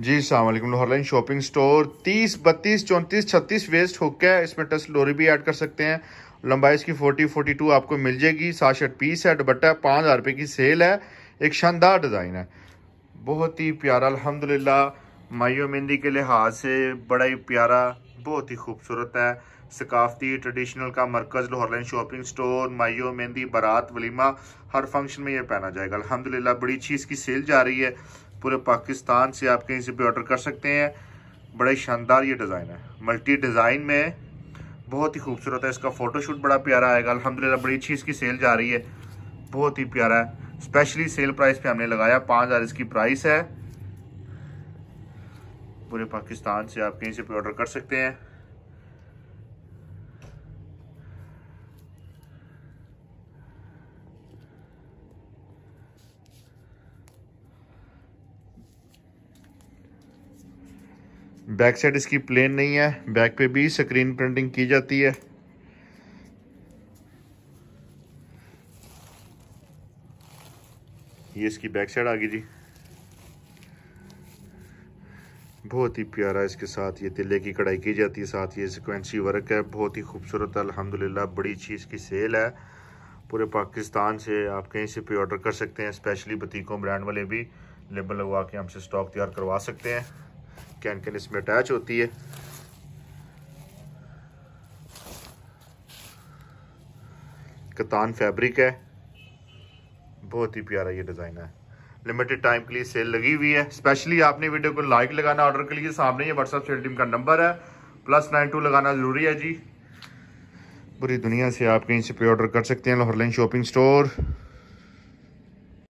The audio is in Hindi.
जी अलैक्म लाहौरलाइन शॉपिंग स्टोर, तीस, बत्तीस, चौंतीस, छत्तीस वेस्ट हुक है। इसमें टच लोरी भी ऐड कर सकते हैं। लंबाई इसकी फोर्टी फोर्टी टू आपको मिल जाएगी। सात शर्ट पीस है, दुपट्टा पाँच हज़ार रुपये की सेल है। एक शानदार डिज़ाइन है। बहुत ही प्यारा, अल्हम्दुलिल्लाह, माइयो मेहंदी के लिहाज से बड़ा ही प्यारा, बहुत ही खूबसूरत है। सकाफती ट्रेडिशनल का मरकज़ लाहौरलाइन शॉपिंग स्टोर, माइयो मेहंदी, बारात, वलीमा, हर फ़ंक्शन में ये पहना जाएगा। अल्हम्दुलिल्लाह, बड़ी अच्छी इसकी सेल जा रही है। पूरे पाकिस्तान से आप कहीं से भी ऑर्डर कर सकते हैं। बड़ा ही शानदार ये डिज़ाइन है। मल्टी डिज़ाइन में बहुत ही खूबसूरत है। इसका फ़ोटोशूट बड़ा प्यारा आएगा। अलहमदिल्ला बड़ी अच्छी इसकी सेल जा रही है। बहुत ही प्यारा है। स्पेशली सेल प्राइस पे हमने लगाया। पाँच हज़ार इसकी प्राइस है। पूरे पाकिस्तान से आप कहीं से भी ऑर्डर कर सकते हैं। बैक साइड इसकी प्लेन नहीं है, बैक पे भी स्क्रीन प्रिंटिंग की जाती है। ये इसकी बैक साइड आ गई जी। बहुत ही प्यारा इसके साथ ये तिले की कढ़ाई की जाती है, साथ ये सिक्वेंसी वर्क है, बहुत ही खूबसूरत अल्हम्दुलिल्लाह, बड़ी चीज़ की सेल है। पूरे पाकिस्तान से आप कहीं से भी ऑर्डर कर सकते हैं स्पेशली बतीकों ब्रांड वाले भी लेबल लगवा के हमसे स्टॉक तैयार करवा सकते हैं। कैन कैन इसमें अटैच होती है। कतान फैब्रिक है। बहुत ही प्यारा ये डिज़ाइन है। लिमिटेड टाइम के लिए सेल लगी हुई है। स्पेशली आपने वीडियो को लाइक लगाना ऑर्डर के लिए सामने ये व्हाट्सएप सेल टीम का नंबर है। प्लस नाइन टू लगाना ज़रूरी है जी। पूरी दुनिया से आप कहीं से पे ऑर्डर कर सकते हैं लाहौरलाइन शॉपिंग स्टोर